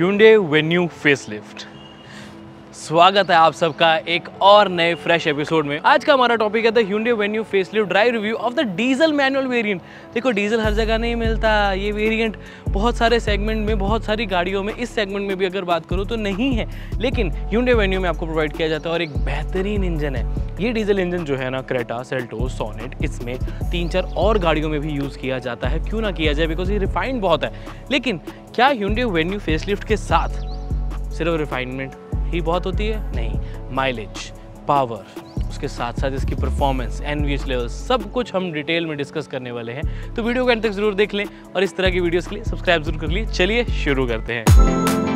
Hyundai Venue Facelift स्वागत है आप सबका एक और नए फ्रेश एपिसोड में। आज का हमारा टॉपिक है the Venue Facelift drive review of the diesel manual variant देखो डीजल हर जगह नहीं मिलता, ये वेरिएंट बहुत सारे सेगमेंट में, बहुत सारी गाड़ियों में, इस सेगमेंट में भी अगर बात करूँ तो नहीं है। लेकिन Hyundai वेन्यू में आपको प्रोवाइड किया जाता है और एक बेहतरीन इंजन है। ये डीजल इंजन जो है ना क्रेटा सेल्टो सोनेट इसमें तीन चार और गाड़ियों में भी यूज़ किया जाता है। क्यों ना किया जाए? बिकॉज़ ये रिफाइंड बहुत है। लेकिन क्या Hyundai Venue फेसलिफ्ट के साथ सिर्फ़ रिफाइनमेंट ही बहुत होती है? नहीं माइलेज पावर उसके साथ साथ इसकी परफॉर्मेंस एन वी लेवल सब कुछ हम डिटेल में डिस्कस करने वाले हैं। तो वीडियो को एंड तक ज़रूर देख लें और इस तरह की वीडियोस के लिए सब्सक्राइब ज़रूर कर लिए चलिए शुरू करते हैं।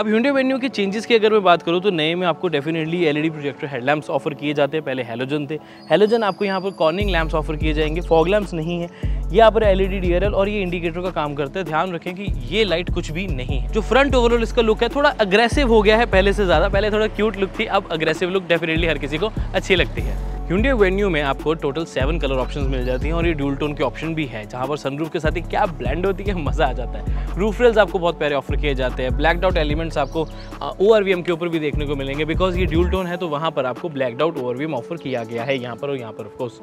अब Hyundai वेन्यू के चेंजेस की अगर मैं बात करूँ तो नए में आपको definitely LED projector headlamps offer किए जाते हैं। पहले हेलोजन थे। हेलोजन आपको यहाँ पर कॉर्निंग लैम्प्स ऑफ़र किए जाएँगे। फॉग लैम्प्स नहीं है। यहाँ पर एलईडी डीआरएल और ये इंडिकेटर का काम करते हैं। ध्यान रखें कि ये लाइट कुछ भी नहीं है। जो फ्रंट ओवरऑल इसका लुक है, थोड़ा अग्रेसिव हो गया है पहले से ज़्यादा। पहले थोड़ा क्यूट लुक थी, अब अग्रेसिव लुक डेफिनेटली हर किसी को अच्छी लगती है। Hyundai वेन्यू में आपको टोटल सेवन कलर ऑप्शंस मिल जाती हैं और ये ड्यूल टोन के ऑप्शन भी है, जहाँ पर सनरूफ के साथ ही क्या ब्लेंड होती है मज़ा आ जाता है। रूफ रेल्स आपको बहुत प्यारे ऑफ़र किए जाते हैं। ब्लैक डाउट एलिमेंट्स आपको ओ के ऊपर भी देखने को मिलेंगे बिकॉज़ ये ड्यूल टोन है तो वहाँ पर आपको ब्लैक डाउट ओ ऑफ़र किया गया है यहाँ पर और यहाँ पर ऑफकोर्स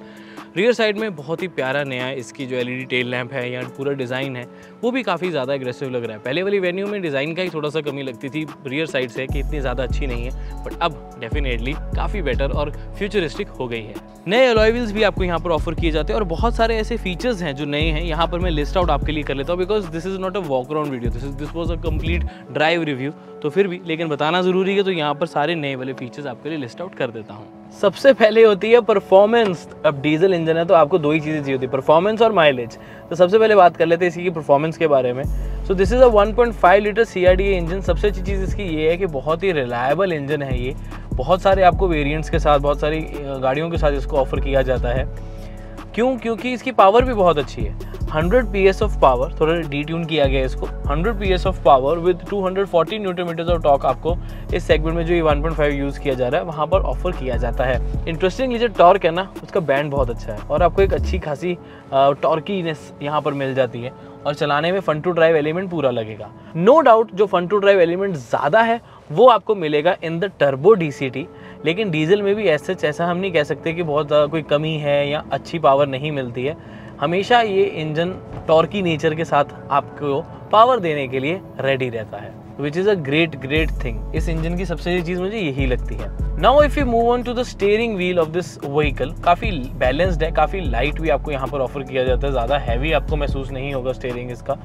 रियर साइड में बहुत ही प्यारा नया इसकी जो एलईडी टेल लैंप है या पूरा डिज़ाइन है वो भी काफ़ी ज़्यादा एग्रेसिव लग रहा है। पहले वाली वेन्यू में डिज़ाइन का ही थोड़ा सा कमी लगती थी रियर साइड से, कि इतनी ज़्यादा अच्छी नहीं है। बट अब डेफिनेटली काफ़ी बेटर और फ्यूचरिस्टिक हो गई है। नए अलॉय व्हील्स भी आपको यहाँ पर ऑफ़र किए जाते हैं और बहुत सारे ऐसे फीचर्स हैं जो नए हैं। यहाँ पर मैं लिस्ट आउट आपके लिए कर लेता हूँ because this is not a walk around video this is this was a complete drive review तो फिर भी, लेकिन बताना ज़रूरी है तो यहाँ पर सारे नए वाले फीचर्स आपके लिए लिस्ट आउट कर देता हूँ। सबसे पहले होती है परफॉर्मेंस अब डीजल इंजन है तो आपको दो ही चीज़ें चाहिए होती है परफॉर्मेंस और माइलेज तो सबसे पहले बात कर लेते हैं इसी की परफॉर्मेंस के बारे में। So this is a 1.5 litre C engine सबसे अच्छी चीज़ इसकी ये है कि बहुत ही रिलायबल इंजन है ये। बहुत सारे आपको वेरियंट्स के साथ, बहुत सारी गाड़ियों के साथ इसको ऑफ़र किया जाता है। क्यों? क्योंकि इसकी पावर भी बहुत अच्छी है। 100 पी ऑफ़ पावर थोड़ा डी ट्यून किया गया इसको। 100 P of power with 240 newton metres of torque आपको इस सेगमेंट में जो ये 1.5 यूज़ किया जा रहा है, वहाँ पर ऑफ़र किया जाता है। इंटरेस्टिंगली जो टॉर्क है ना, उसका बैंड बहुत अच्छा है और आपको एक अच्छी खासी टॉर्कीनेस यहाँ पर मिल जाती है और चलाने में फन टू ड्राइव एलिमेंट पूरा लगेगा। नो no डाउट जो फन टू ड्राइव एलिमेंट ज़्यादा है, वो आपको मिलेगा इन द टर्बो डीसीटी लेकिन डीजल में भी ऐसे ऐसा हम नहीं कह सकते कि बहुत ज़्यादा कोई कमी है या अच्छी पावर नहीं मिलती है। हमेशा ये इंजन टॉर्की नेचर के साथ आपको पावर देने के लिए रेडी रहता है which is a great great thing इस इंजन की सबसे चीज़ मुझे यही लगती है। Now if you move on to the steering wheel of this vehicle काफ़ी बैलेंस्ड है, काफ़ी लाइट भी आपको यहाँ पर ऑफ़र किया जाता है, ज़्यादा हैवी आपको महसूस नहीं होगा स्टेयरिंग इसका।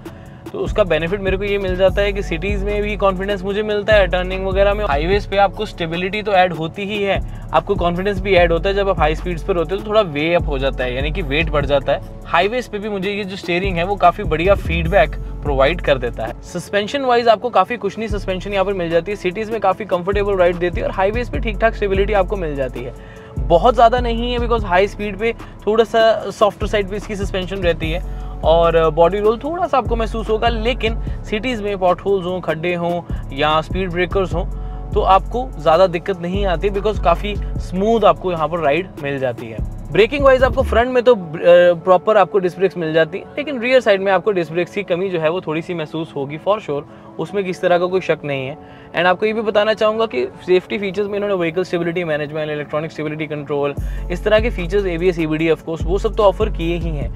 तो उसका बेनिफिट मेरे को ये मिल जाता है कि सिटीज़ में भी कॉन्फिडेंस मुझे मिलता है टर्निंग वगैरह में। हाईवेज पे आपको स्टेबिलिटी तो ऐड होती ही है। आपको कॉन्फिडेंस भी ऐड होता है, जब आप हाई स्पीड्स पर होते हो तो थोड़ा वे अप हो जाता है, यानी कि वेट बढ़ जाता है। हाईवेज पे भी मुझे ये जो स्टेयरिंग है, वो काफ़ी बढ़िया फीडबैक प्रोवाइड कर देता है। सस्पेंशन वाइज आपको काफ़ी कुशनी सस्पेंशन यहाँ पर मिल जाती है। सिटीज़ में काफ़ी कंफर्टेबल राइड देती है और हाईवेज पे ठीक ठाक स्टेबिलिटी आपको मिल जाती है। बहुत ज़्यादा नहीं है बिकॉज़ हाई स्पीड पे थोड़ा सा सॉफ्टर साइड पे इसकी सस्पेंशन रहती है। और बॉडी रोल थोड़ा सा आपको महसूस होगा, लेकिन सिटीज़ में पॉट होल्स हों, खड्डे हों या स्पीड ब्रेकर्स हों तो आपको ज़्यादा दिक्कत नहीं आती बिकॉज़ काफ़ी स्मूथ आपको यहाँ पर राइड मिल जाती है। ब्रेकिंग वाइज आपको फ्रंट में तो प्रॉपर आपको डिस्क ब्रेक्स मिल जाती है, लेकिन रियर साइड में आपको डिस्क ब्रेक्स की कमी जो है वो थोड़ी सी महसूस होगी फॉर श्योर उसमें किस तरह का कोई शक नहीं है। एंड आपको ये भी बताना चाहूँगा कि सेफ्टी फीचर्स में इन्होंने vehicle stability management electronic stability control इस तरह के features A B S E B D of course वो सब तो ऑफ़र किए ही हैं।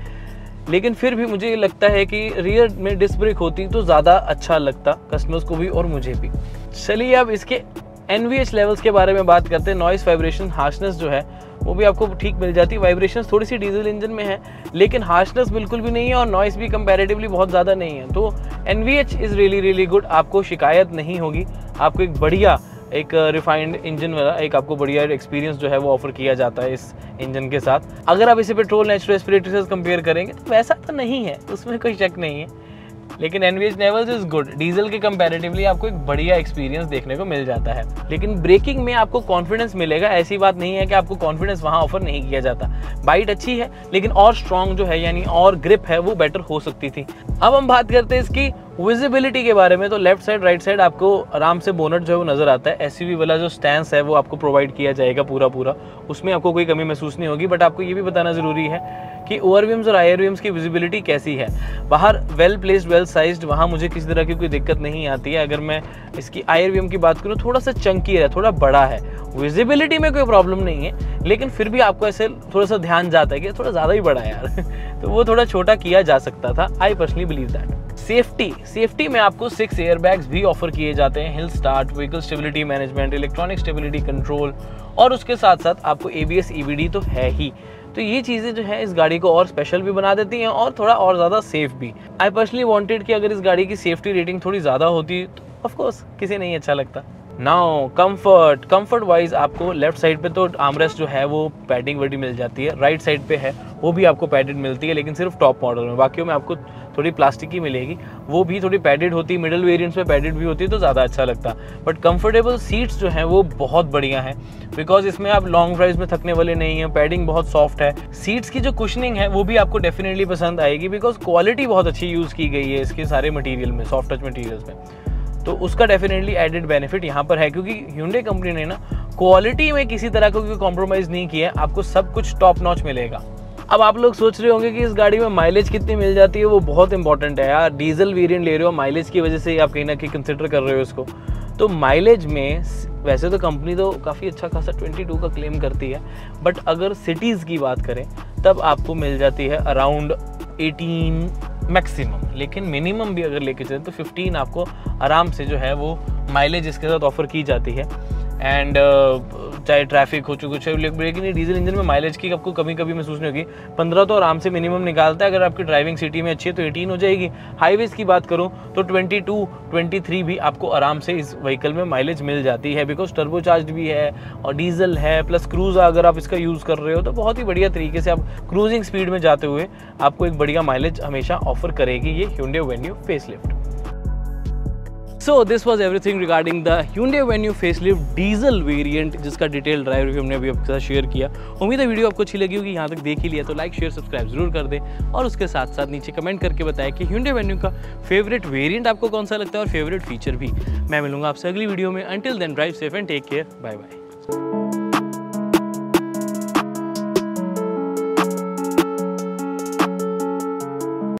लेकिन फिर भी मुझे ये लगता है कि रियर में डिस्क ब्रेक होती तो ज़्यादा अच्छा लगता कस्टमर्स को भी और मुझे भी। चलिए अब इसके एनवीएच लेवल्स के बारे में बात करते हैं। नॉइस वाइब्रेशन हार्शनेस जो है, वो भी आपको ठीक मिल जाती है। वाइब्रेशन थोड़ी सी डीजल इंजन में है, लेकिन हार्शनेस बिल्कुल भी नहीं है और नॉइस भी कंपैरेटिवली बहुत ज़्यादा नहीं है। तो N V H is really really good आपको शिकायत नहीं होगी। आपको एक बढ़िया एक रिफाइंड इंजन वाला, एक आपको बढ़िया एक्सपीरियंस जो है वो ऑफ़र किया जाता है इस इंजन के साथ। अगर आप इसे पेट्रोल नेचुरल एस्पिरेटर से कंपेयर करेंगे तो वैसा तो नहीं है, उसमें कोई शक नहीं है। लेकिन NVH levels is good diesel के कंपैरेटिवली आपको एक बढ़िया एक्सपीरियंस देखने को मिल जाता है। लेकिन ब्रेकिंग में आपको कॉन्फिडेंस मिलेगा, ऐसी बात नहीं है कि आपको कॉन्फिडेंस वहाँ ऑफ़र नहीं किया जाता। बाइट अच्छी है, लेकिन और स्ट्रॉन्ग जो है, यानी और ग्रिप है, वो बेटर हो सकती थी। अब हम बात करते हैं इसकी विजिबिलिटी के बारे में तो लेफ़्ट साइड राइट साइड आपको आराम से बोनट जो है वो नज़र आता है। एस वाला जो स्टैंड है वो आपको प्रोवाइड किया जाएगा पूरा पूरा उसमें आपको कोई कमी महसूस नहीं होगी बट आपको ये भी बताना ज़रूरी है कि ओवरव्यूम्स और आई की विजिबिलिटी कैसी है। बाहर वेल प्लेस्ड वेल साइज्ड वहाँ मुझे किसी तरह की कोई दिक्कत नहीं आती है। अगर मैं इसकी आई की बात करूँ, थोड़ा सा चंकी है, थोड़ा बड़ा है। विजिबिलिटी में कोई प्रॉब्लम नहीं है, लेकिन फिर भी आपको ऐसे थोड़ा सा ध्यान जाता है कि थोड़ा ज़्यादा ही बड़ा है यार। तो वो थोड़ा छोटा किया जा सकता था। I personally believe that safety safety में आपको सिक्स एयर बैग्स भी ऑफ़र किए जाते हैं। Hill start vehicle stability management electronic stability control और उसके साथ साथ आपको ए बी एस तो है ही। तो ये चीज़ें जो है, इस गाड़ी को और स्पेशल भी बना देती हैं और थोड़ा और ज़्यादा सेफ़ भी। आई पर्सनली वॉन्टेड कि अगर इस गाड़ी की सेफ्टी रेटिंग थोड़ी ज़्यादा होती तो ऑफकोर्स किसी नहीं अच्छा लगता। नाउ कंफर्ट कंफर्ट वाइज आपको लेफ़्ट साइड पे तो आमरेस्ट जो है, वो पैडिंग वडी मिल जाती है। राइट right साइड पे है, वो भी आपको पैडेड मिलती है, लेकिन सिर्फ़ टॉप मॉडल में। बाकियों में आपको थोड़ी प्लास्टिक की मिलेगी। वो भी थोड़ी पैडेड होती है मिडल वेरियंट्स में पैडेड भी होती है तो ज़्यादा अच्छा लगता। बट कंफर्टेबल सीट्स जो हैं, वो बहुत बढ़िया हैं। बिकॉज़ इसमें आप लॉन्ग ड्राइव में थकने वाले नहीं हैं पैडिंग बहुत सॉफ्ट है। सीट्स की जो कुशनिंग है, वो भी आपको डेफिनेटली पसंद आएगी बिकॉज़ क्वालिटी बहुत अच्छी यूज़ की गई है इसके सारे मटीरियल में सॉफ्ट टच मटीरियल्स में। तो उसका डेफिनेटली एडेड बेनिफिट यहाँ पर है, क्योंकि ह्यूंडे कंपनी ने ना क्वालिटी में किसी तरह का कोई कॉम्प्रोमाइज़ नहीं किया आपको सब कुछ टॉप नॉच मिलेगा। अब आप लोग सोच रहे होंगे कि इस गाड़ी में माइलेज कितनी मिल जाती है? वो बहुत इंपॉर्टेंट है यार। डीजल वेरिएंट ले रहे हो माइलेज की वजह से आप कहीं ना कहीं कंसिडर कर रहे हो इसको। तो माइलेज में वैसे तो कंपनी तो काफ़ी अच्छा खासा 22 का क्लेम करती है बट अगर सिटीज़ की बात करें, तब आपको मिल जाती है अराउंड 18 मैक्सिमम लेकिन मिनिमम भी अगर लेके चलें तो 15 आपको आराम से जो है वो माइलेज इसके साथ ऑफ़र की जाती है। एंड चाहे ट्रैफ़िक हो चुकी है लेकिन डीजल इंजन में माइलेज की आपको कभी कभी महसूस नहीं होगी। पंद्रह तो आराम से मिनिमम निकालता है, अगर आपकी ड्राइविंग सिटी में अच्छी है तो एटीन हो जाएगी। हाईवेज की बात करूँ तो ट्वेंटी टू ट्वेंटी थ्री भी आपको आराम से इस व्हीकल में माइलेज मिल जाती है बिकॉज़ टर्बो चार्ज भी है और डीजल है प्लस क्रूज अगर आप इसका यूज़ कर रहे हो तो बहुत ही बढ़िया तरीके से आप क्रूजिंग स्पीड में जाते हुए आपको एक बढ़िया माइलेज हमेशा ऑफ़र करेगी ये Hyundai Venue facelift so this was everything regarding the Hyundai Venue facelift diesel variant जिसका डिटेल ड्राइव रिव्यू हमने अभी आपके साथ शेयर किया। उम्मीद है वीडियो आपको अच्छी लगी होगी, यहाँ तक देख ही लिया तो लाइक शेयर सब्सक्राइब ज़रूर कर दें। और उसके साथ साथ नीचे कमेंट करके बताएँ कि ह्यूडे वेन्यू का फेवरेट वेरियंट आपको कौन सा लगता है और फेवरेट फीचर भी। मैं मिलूँगा आपसे अगली वीडियो में। Until then drive safe and take care bye bye